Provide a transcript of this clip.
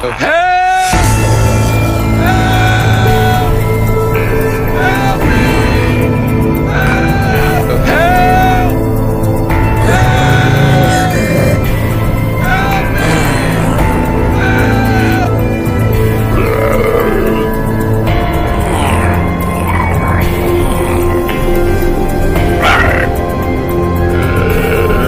Oh, hey!